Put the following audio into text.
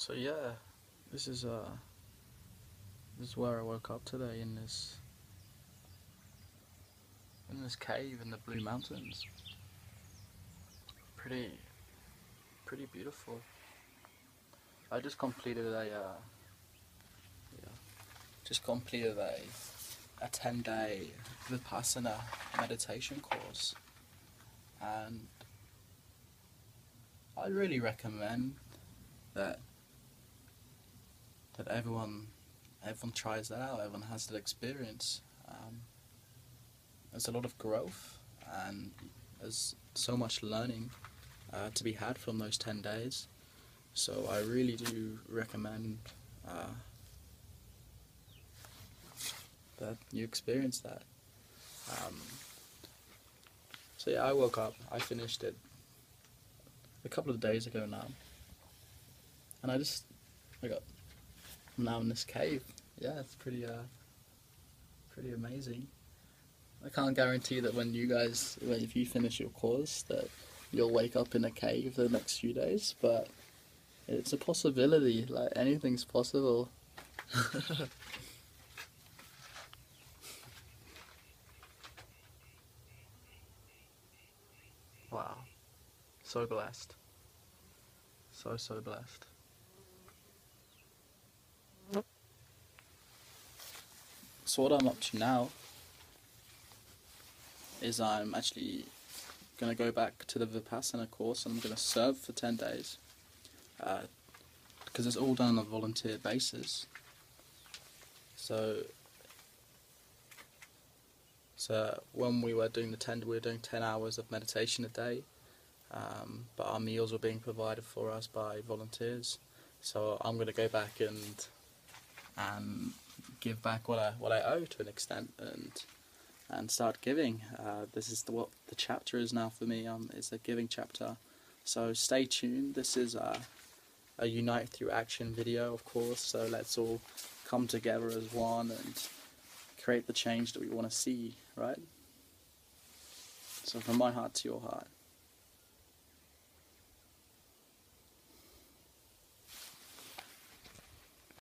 So yeah, this is uh this is where I woke up today in this in this cave in the Blue Mountains. Pretty pretty beautiful. I just completed a uh, yeah, just completed a a 10 day Vipassana meditation course and I really recommend that that everyone everyone tries that out. Everyone has that experience. Um, there's a lot of growth and there's so much learning uh, to be had from those ten days. So I really do recommend uh, that you experience that. Um, so yeah, I woke up. I finished it a couple of days ago now, and I just I got I'm now in this cave. Yeah, it's pretty uh pretty amazing. I can't guarantee that when you guys when if you finish your course that you'll wake up in a cave the next few days, but it's a possibility. Like anything's possible. wow. So blessed. So so blessed. So what I'm up to now is I'm actually going to go back to the Vipassana course and I'm going to serve for 10 days uh, because it's all done on a volunteer basis. So, so when we were doing the 10, we were doing 10 hours of meditation a day, um, but our meals were being provided for us by volunteers. So I'm going to go back and and give back what I what I owe to an extent and and start giving. Uh, this is the, what the chapter is now for me. Um, it's a giving chapter. So stay tuned. This is a, a unite through action video, of course. So let's all come together as one and create the change that we want to see, right? So from my heart to your heart.